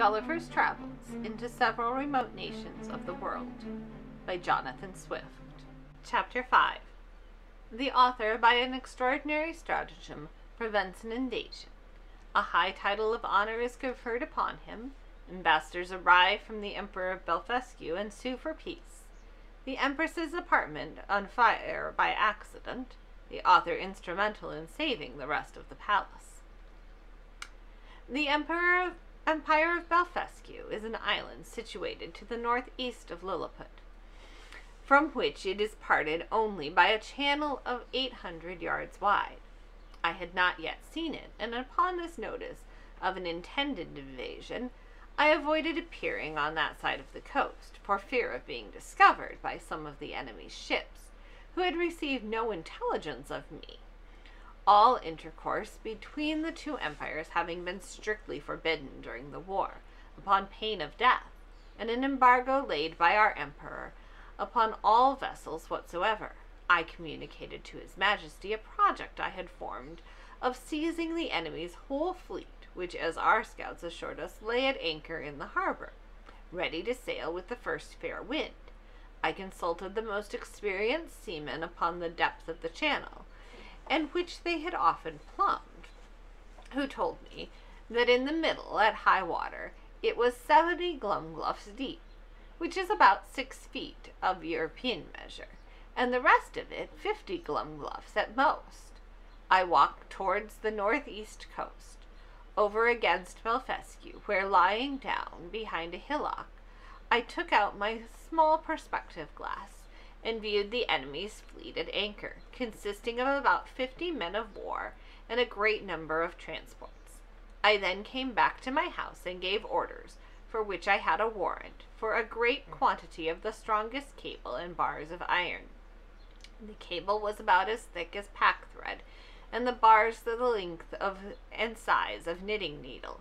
Gulliver's Travels into Several Remote Nations of the World by Jonathan Swift. Chapter 5 The author, by an extraordinary stratagem, prevents an invasion. A high title of honor is conferred upon him. Ambassadors arrive from the Emperor of Blefuscu and sue for peace. The Empress's apartment on fire by accident. The author instrumental in saving the rest of the palace. The Emperor of Empire of Blefuscu is an island situated to the northeast of Lilliput, from which it is parted only by a channel of 800 yards wide. I had not yet seen it, and upon this notice of an intended invasion, I avoided appearing on that side of the coast, for fear of being discovered by some of the enemy's ships, who had received no intelligence of me all intercourse between the two empires having been strictly forbidden during the war, upon pain of death, and an embargo laid by our emperor upon all vessels whatsoever, I communicated to his majesty a project I had formed of seizing the enemy's whole fleet, which, as our scouts assured us, lay at anchor in the harbor, ready to sail with the first fair wind. I consulted the most experienced seamen upon the depth of the channel, and which they had often plumbed, who told me that in the middle, at high water, it was seventy glumgluffs deep, which is about six feet of European measure, and the rest of it fifty glumgluffs at most. I walked towards the northeast coast, over against Blefuscu, where lying down behind a hillock, I took out my small perspective glass and viewed the enemy's fleet at anchor, consisting of about fifty men of war and a great number of transports. I then came back to my house and gave orders, for which I had a warrant, for a great quantity of the strongest cable and bars of iron. The cable was about as thick as packthread, and the bars the length of and size of knitting needle.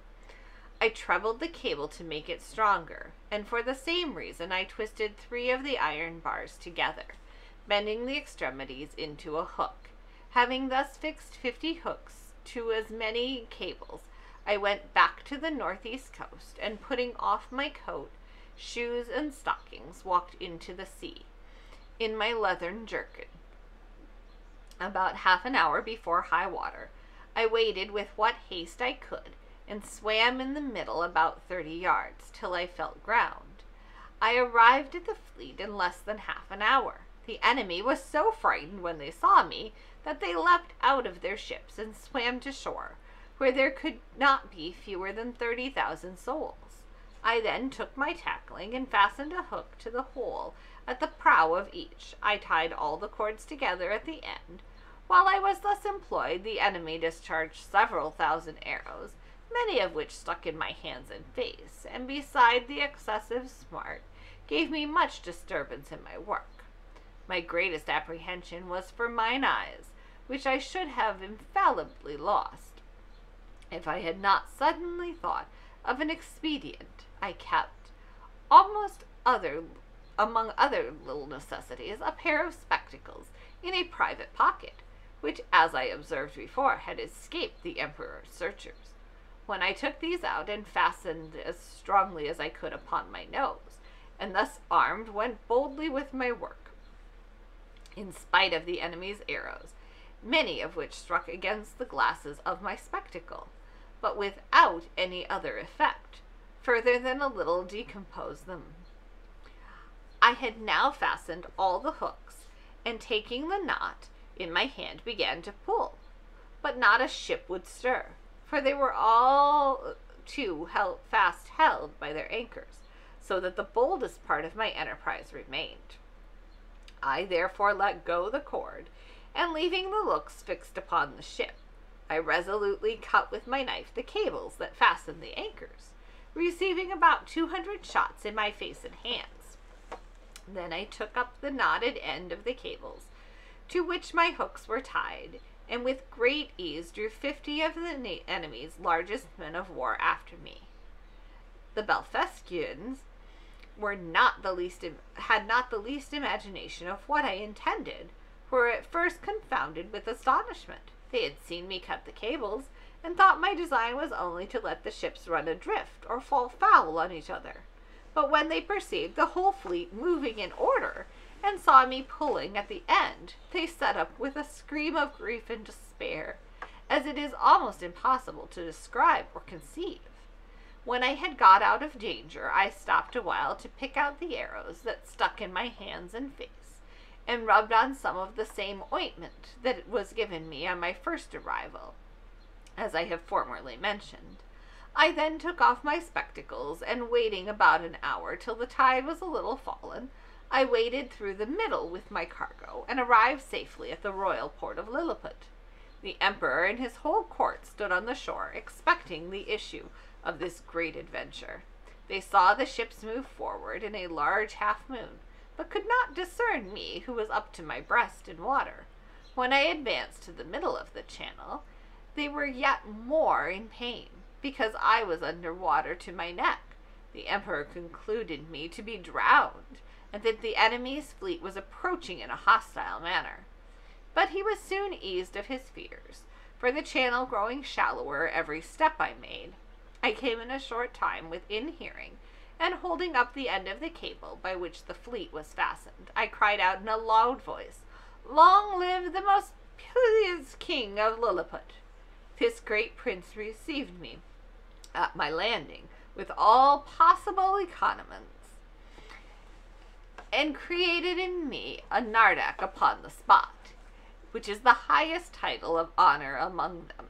I trebled the cable to make it stronger, and for the same reason I twisted three of the iron bars together, bending the extremities into a hook. Having thus fixed fifty hooks to as many cables, I went back to the northeast coast, and putting off my coat, shoes, and stockings, walked into the sea, in my leathern jerkin. About half an hour before high water, I waited with what haste I could and swam in the middle about thirty yards, till I felt ground. I arrived at the fleet in less than half an hour. The enemy was so frightened when they saw me that they leapt out of their ships and swam to shore, where there could not be fewer than thirty thousand souls. I then took my tackling and fastened a hook to the hole at the prow of each. I tied all the cords together at the end. While I was thus employed, the enemy discharged several thousand arrows, many of which stuck in my hands and face, and beside the excessive smart, gave me much disturbance in my work. My greatest apprehension was for mine eyes, which I should have infallibly lost, if I had not suddenly thought of an expedient I kept, almost other among other little necessities, a pair of spectacles in a private pocket, which, as I observed before, had escaped the Emperor's searchers when I took these out and fastened as strongly as I could upon my nose, and thus armed went boldly with my work, in spite of the enemy's arrows, many of which struck against the glasses of my spectacle, but without any other effect, further than a little decompose them. I had now fastened all the hooks, and taking the knot in my hand began to pull, but not a ship would stir for they were all too held, fast held by their anchors, so that the boldest part of my enterprise remained. I therefore let go the cord, and leaving the looks fixed upon the ship, I resolutely cut with my knife the cables that fastened the anchors, receiving about two hundred shots in my face and hands. Then I took up the knotted end of the cables, to which my hooks were tied, and with great ease drew fifty of the enemy's largest men of war after me. The Belfescuans were not the least had not the least imagination of what I intended, were at first confounded with astonishment. They had seen me cut the cables, and thought my design was only to let the ships run adrift or fall foul on each other. But when they perceived the whole fleet moving in order, saw me pulling at the end, they set up with a scream of grief and despair, as it is almost impossible to describe or conceive. When I had got out of danger, I stopped a while to pick out the arrows that stuck in my hands and face, and rubbed on some of the same ointment that was given me on my first arrival, as I have formerly mentioned. I then took off my spectacles, and waiting about an hour till the tide was a little fallen, I waded through the middle with my cargo, and arrived safely at the royal port of Lilliput. The emperor and his whole court stood on the shore, expecting the issue of this great adventure. They saw the ships move forward in a large half moon, but could not discern me, who was up to my breast in water. When I advanced to the middle of the channel, they were yet more in pain, because I was under water to my neck. The emperor concluded me to be drowned, and that the enemy's fleet was approaching in a hostile manner. But he was soon eased of his fears, for the channel growing shallower every step I made, I came in a short time within hearing, and holding up the end of the cable by which the fleet was fastened, I cried out in a loud voice, Long live the most pious king of Lilliput! This great prince received me at my landing with all possible economies, and created in me a nardak upon the spot, which is the highest title of honor among them.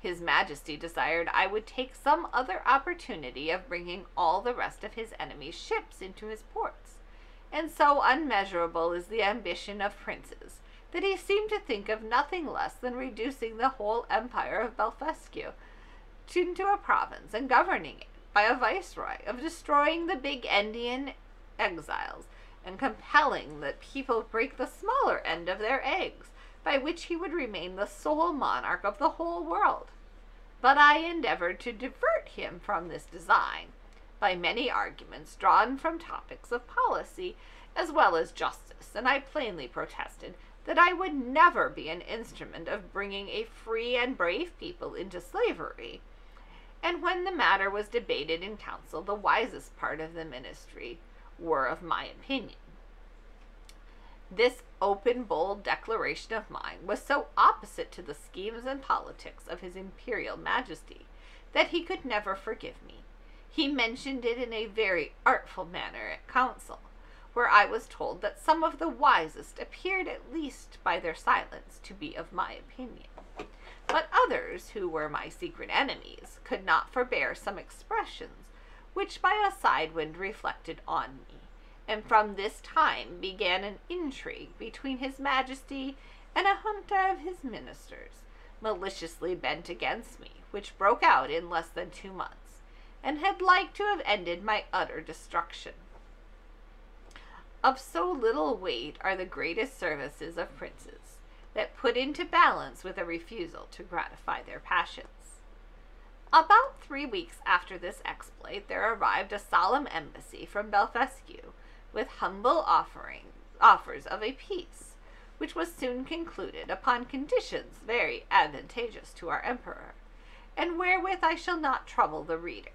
His Majesty desired I would take some other opportunity of bringing all the rest of his enemy's ships into his ports. And so unmeasurable is the ambition of princes that he seemed to think of nothing less than reducing the whole empire of Blefuscu into a province and governing it by a viceroy, of destroying the big Endian exiles and compelling that people break the smaller end of their eggs by which he would remain the sole monarch of the whole world. But I endeavored to divert him from this design by many arguments drawn from topics of policy as well as justice, and I plainly protested that I would never be an instrument of bringing a free and brave people into slavery. And when the matter was debated in council, the wisest part of the ministry were of my opinion. This open, bold declaration of mine was so opposite to the schemes and politics of his imperial majesty that he could never forgive me. He mentioned it in a very artful manner at council, where I was told that some of the wisest appeared at least by their silence to be of my opinion. But others, who were my secret enemies, could not forbear some expressions which by a side wind reflected on me and from this time began an intrigue between his majesty and a junta of his ministers, maliciously bent against me, which broke out in less than two months, and had like to have ended my utter destruction. Of so little weight are the greatest services of princes, that put into balance with a refusal to gratify their passions. About three weeks after this exploit, there arrived a solemn embassy from Blefuscu with humble offering, offers of a peace, which was soon concluded upon conditions very advantageous to our emperor, and wherewith I shall not trouble the reader.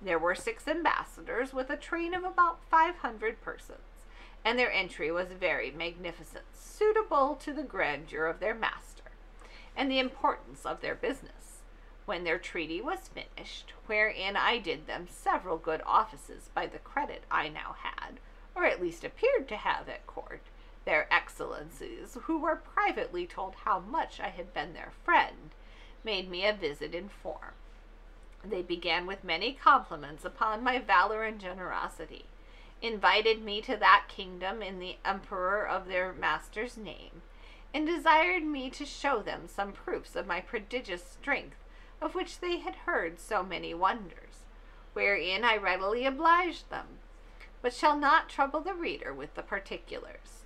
There were six ambassadors with a train of about five hundred persons, and their entry was very magnificent, suitable to the grandeur of their master, and the importance of their business. When their treaty was finished, wherein I did them several good offices by the credit I now had, or at least appeared to have at court, their excellencies, who were privately told how much I had been their friend, made me a visit in form. They began with many compliments upon my valor and generosity, invited me to that kingdom in the emperor of their master's name, and desired me to show them some proofs of my prodigious strength, of which they had heard so many wonders, wherein I readily obliged them, but shall not trouble the reader with the particulars.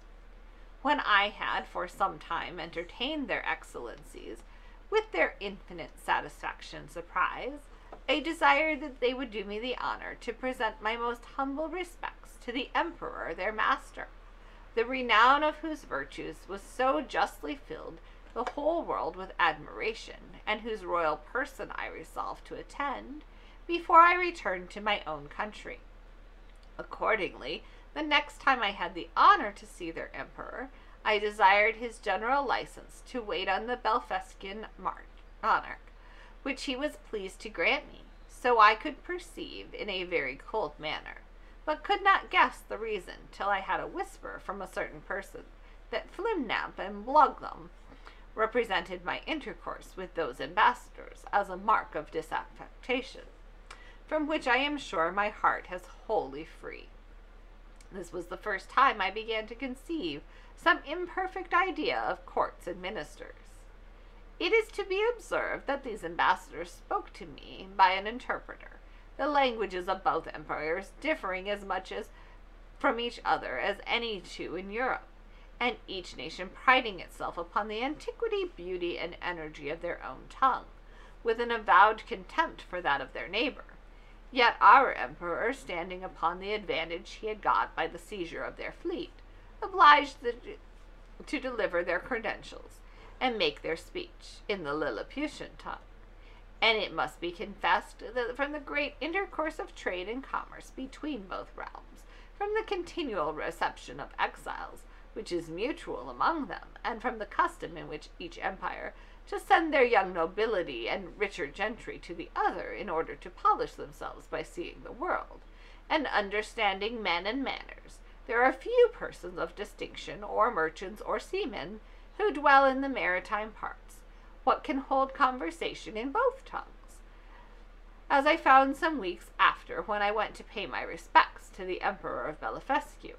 When I had for some time entertained their excellencies with their infinite satisfaction surprise, I desired that they would do me the honor to present my most humble respects to the emperor their master, the renown of whose virtues was so justly filled the whole world with admiration, and whose royal person I resolved to attend, before I returned to my own country. Accordingly, the next time I had the honor to see their emperor, I desired his general license to wait on the Belfescian monarch, which he was pleased to grant me, so I could perceive in a very cold manner, but could not guess the reason till I had a whisper from a certain person that Flimnap and Bolgolam represented my intercourse with those ambassadors as a mark of disaffection, from which I am sure my heart has wholly free. This was the first time I began to conceive some imperfect idea of courts and ministers. It is to be observed that these ambassadors spoke to me by an interpreter, the languages of both empires differing as much as from each other as any two in Europe, and each nation priding itself upon the antiquity, beauty, and energy of their own tongue, with an avowed contempt for that of their neighbor. Yet our emperor, standing upon the advantage he had got by the seizure of their fleet, obliged the, to deliver their credentials and make their speech in the Lilliputian tongue. And it must be confessed that from the great intercourse of trade and commerce between both realms, from the continual reception of exiles, which is mutual among them, and from the custom in which each empire to send their young nobility and richer gentry to the other in order to polish themselves by seeing the world, and understanding men and manners, there are few persons of distinction, or merchants or seamen, who dwell in the maritime parts, what can hold conversation in both tongues. As I found some weeks after when I went to pay my respects to the Emperor of Blefuscu,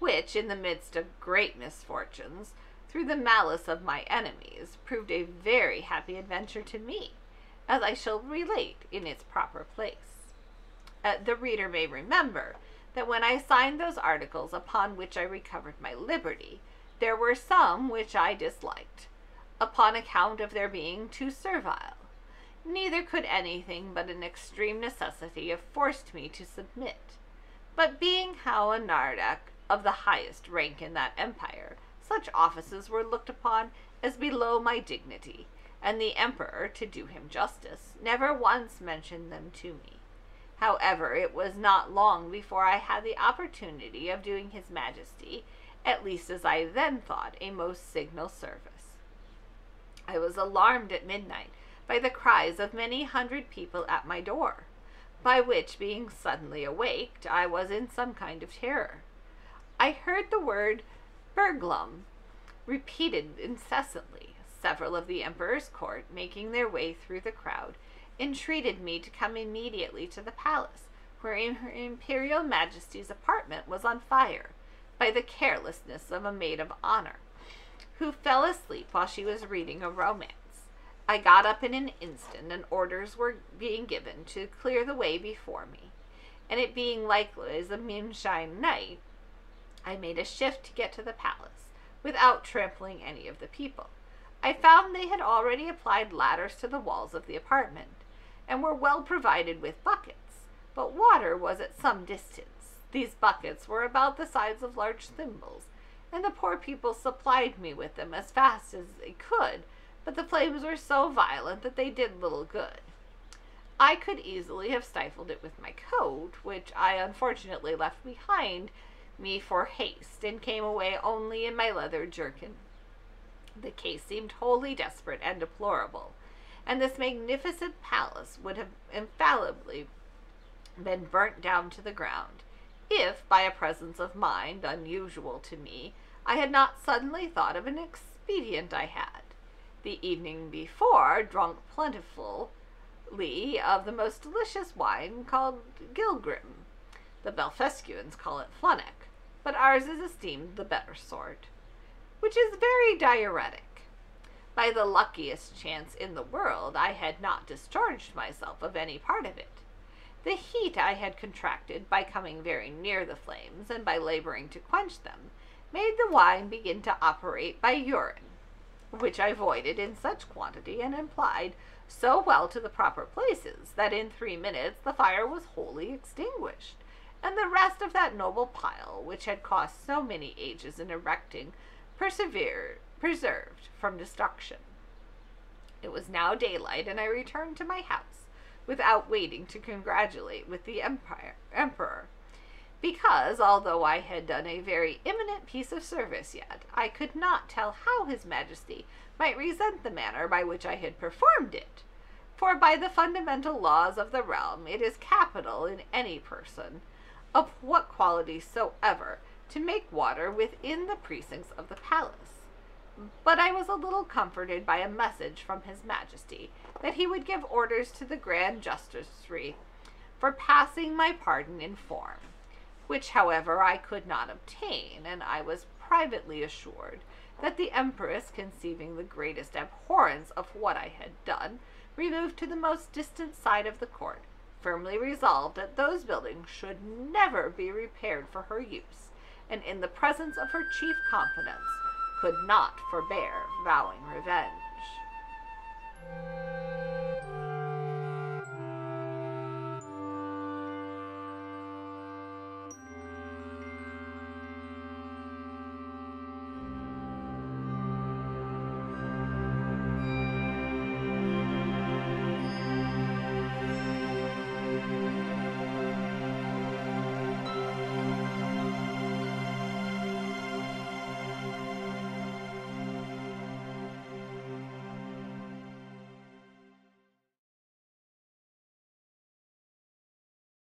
which, in the midst of great misfortunes, through the malice of my enemies, proved a very happy adventure to me, as I shall relate in its proper place. Uh, the reader may remember that when I signed those articles upon which I recovered my liberty, there were some which I disliked, upon account of their being too servile. Neither could anything but an extreme necessity have forced me to submit. But being how a Nardak of the highest rank in that empire, such offices were looked upon as below my dignity, and the emperor, to do him justice, never once mentioned them to me. However, it was not long before I had the opportunity of doing his majesty, at least as I then thought, a most signal service. I was alarmed at midnight by the cries of many hundred people at my door, by which, being suddenly awaked, I was in some kind of terror. I heard the word burglum repeated incessantly. Several of the emperor's court, making their way through the crowd, entreated me to come immediately to the palace, wherein her imperial majesty's apartment was on fire, by the carelessness of a maid of honor, who fell asleep while she was reading a romance. I got up in an instant, and orders were being given to clear the way before me. And it being likewise a moonshine night, I made a shift to get to the palace, without trampling any of the people. I found they had already applied ladders to the walls of the apartment, and were well provided with buckets, but water was at some distance. These buckets were about the size of large thimbles, and the poor people supplied me with them as fast as they could, but the flames were so violent that they did little good. I could easily have stifled it with my coat, which I unfortunately left behind me for haste, and came away only in my leather jerkin. The case seemed wholly desperate and deplorable and this magnificent palace would have infallibly been burnt down to the ground, if, by a presence of mind unusual to me, I had not suddenly thought of an expedient I had. The evening before, drunk plentifully of the most delicious wine called Gilgrim. The Belfescuans call it Flunnock, but ours is esteemed the better sort, which is very diuretic. By the luckiest chance in the world, I had not discharged myself of any part of it. The heat I had contracted by coming very near the flames, and by laboring to quench them, made the wine begin to operate by urine, which I voided in such quantity and applied so well to the proper places, that in three minutes the fire was wholly extinguished, and the rest of that noble pile, which had cost so many ages in erecting, persevered, preserved from destruction. It was now daylight, and I returned to my house without waiting to congratulate with the empire, emperor, because, although I had done a very eminent piece of service yet, I could not tell how his majesty might resent the manner by which I had performed it. For by the fundamental laws of the realm, it is capital in any person, of what quality soever, to make water within the precincts of the palace. But I was a little comforted by a message from his majesty that he would give orders to the grand justiciary for passing my pardon in form, which, however, I could not obtain, and I was privately assured that the empress, conceiving the greatest abhorrence of what I had done, removed to the most distant side of the court, firmly resolved that those buildings should never be repaired for her use, and in the presence of her chief confidants could not forbear vowing revenge.